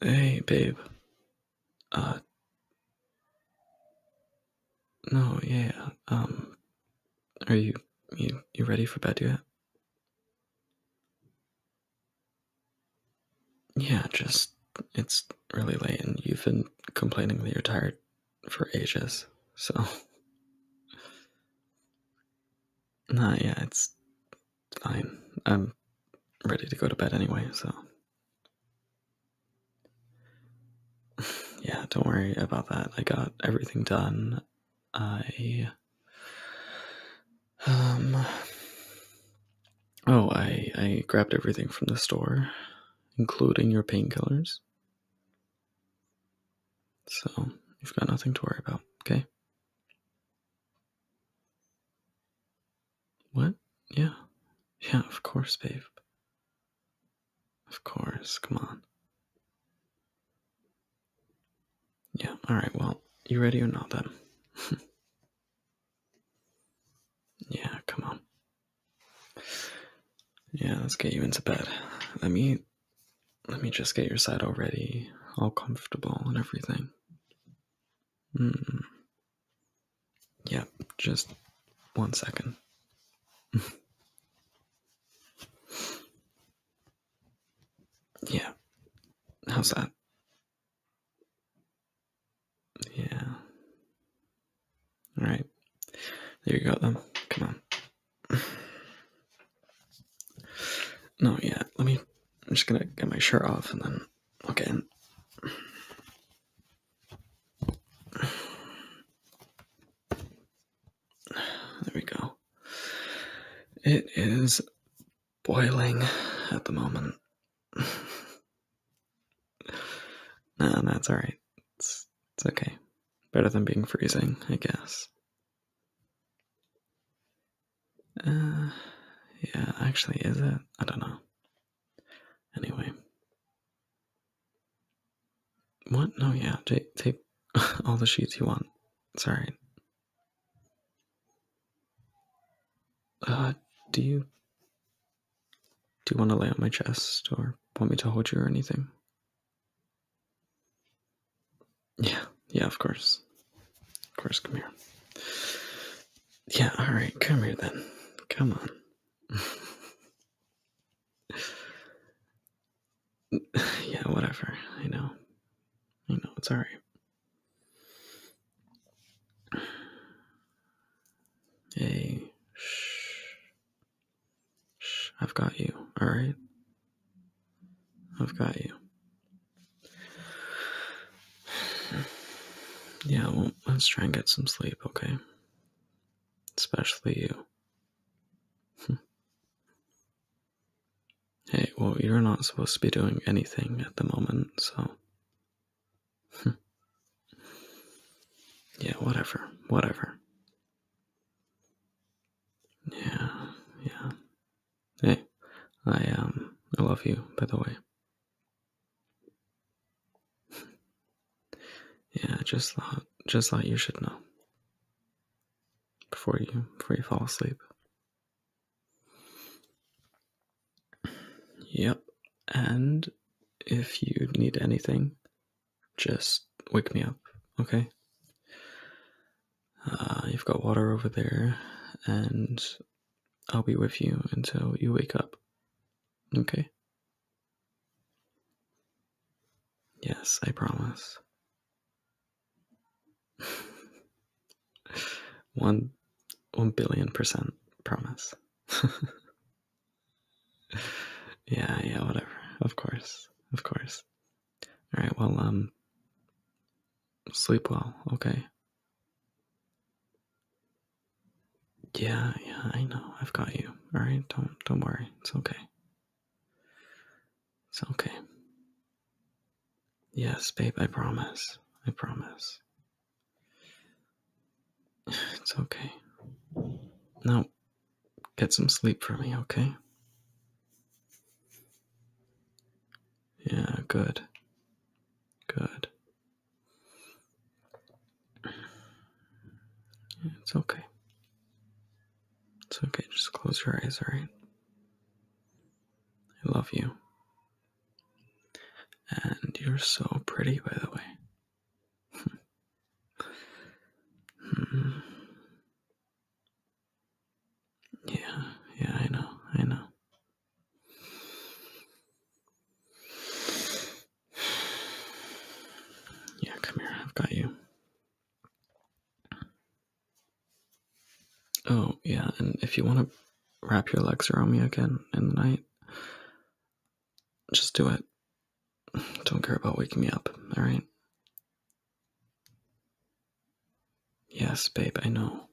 Hey, babe. Uh, no, yeah. Um, are you you you ready for bed yet? Yeah, just it's really late, and you've been complaining that you're tired for ages. So, nah, yeah, it's fine. I'm ready to go to bed anyway. So, yeah, don't worry about that. I got everything done. I um. Oh, I I grabbed everything from the store, including your painkillers. So you've got nothing to worry about, okay? What? Yeah. Yeah, of course, babe. Of course, come on. Yeah, alright, well, you ready or not then? yeah, come on. Yeah, let's get you into bed. Let me let me just get your side all ready, all comfortable and everything. Mm. Yeah, just one second. yeah. How's that? Yeah. All right. There you go, then. Come on. no, yeah. Let me. I'm just gonna get my shirt off and then in. There we go. It is boiling at the moment. nah, that's alright. It's, it's okay. Better than being freezing, I guess. Uh, yeah, actually, is it? I don't know. Anyway. What? No, yeah, take, take all the sheets you want. Sorry. Uh, do you do you want to lay on my chest or want me to hold you or anything? Yeah, yeah, of course. Of course, come here. Yeah, alright, come here then. Come on. yeah, whatever. I know. I know, it's alright. Hey, shh. Shh, I've got you, alright? I've got you. Yeah, let's try and get some sleep, okay? Especially you. Hmm. hey, well, you're not supposed to be doing anything at the moment, so. Hmm. yeah, whatever, whatever. Yeah, yeah. Hey, I um, I love you, by the way. Hmm. yeah, just thought, just thought you should know before you before you fall asleep. Yep, and if you need anything, just wake me up, okay? Uh, you've got water over there, and I'll be with you until you wake up. Okay? Yes, I promise. One, one billion percent promise. yeah, yeah, whatever. Of course, of course. All right, well, um, sleep well, okay? Yeah, yeah, I know. I've got you. All right, don't don't worry. It's okay. It's okay. Yes, babe, I promise. I promise. It's okay. Now, get some sleep for me, okay? Yeah, good. Good. It's okay. It's okay. Just close your eyes, alright? I love you. And You're so pretty, by the way. Hmm. Yeah, yeah, I know, I know. Yeah, come here, I've got you. Oh, yeah, and if you want to wrap your legs around me again in the night, just do it. Don't care about waking me up, alright? Yes, babe, I know. I know.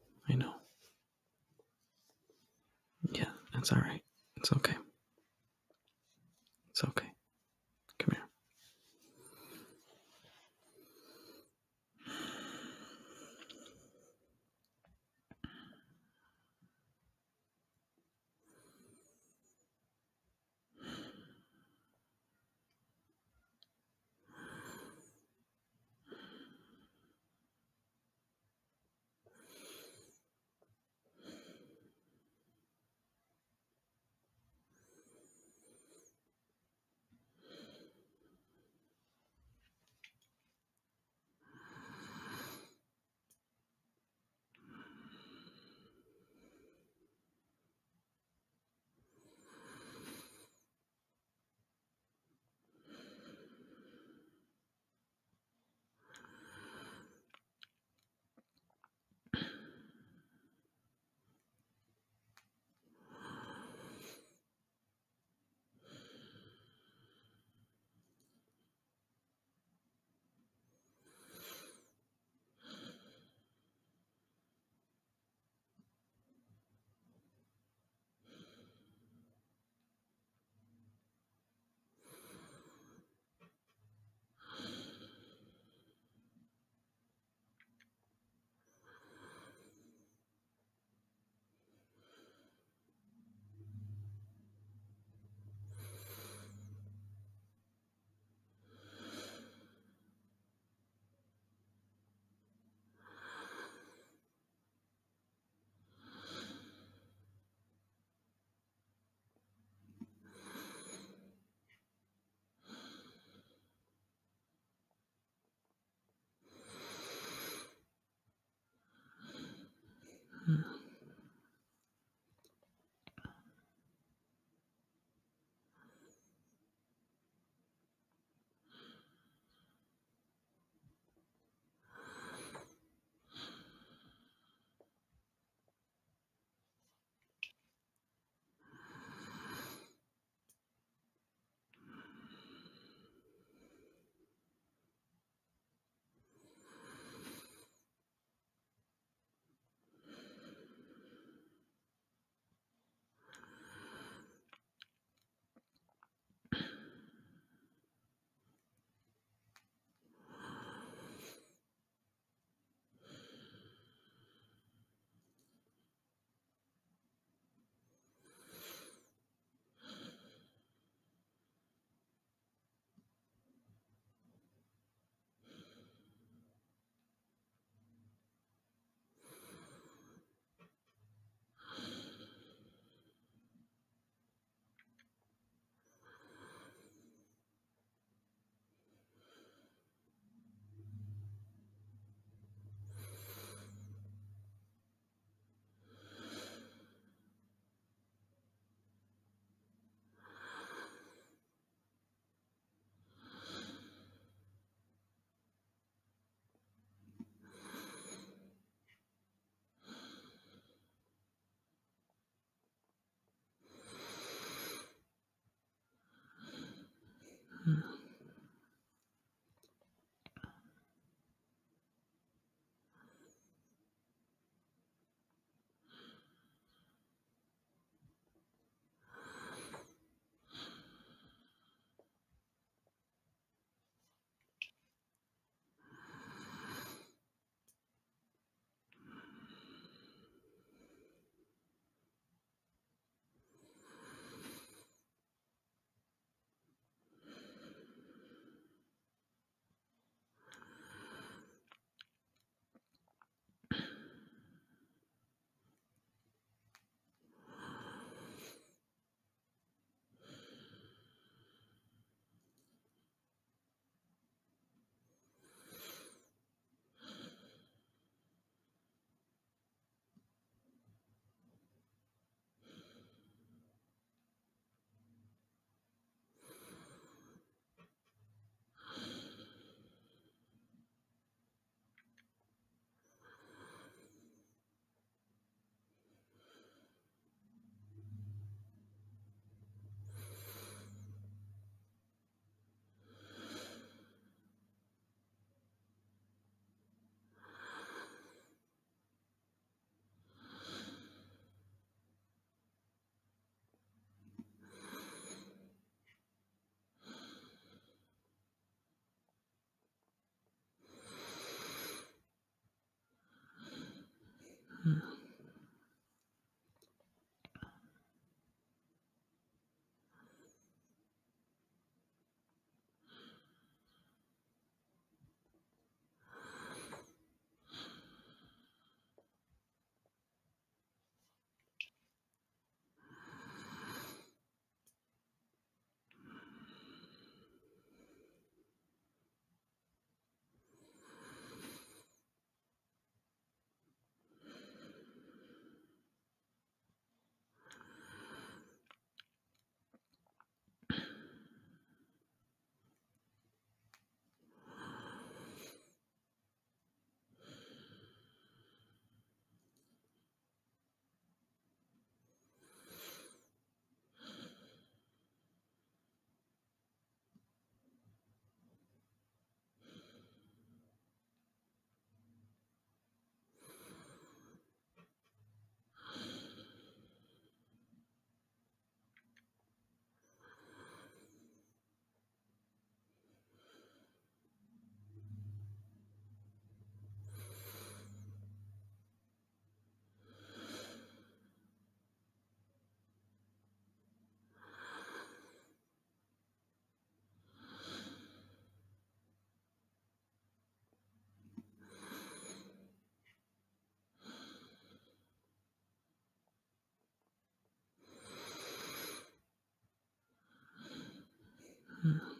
Mm.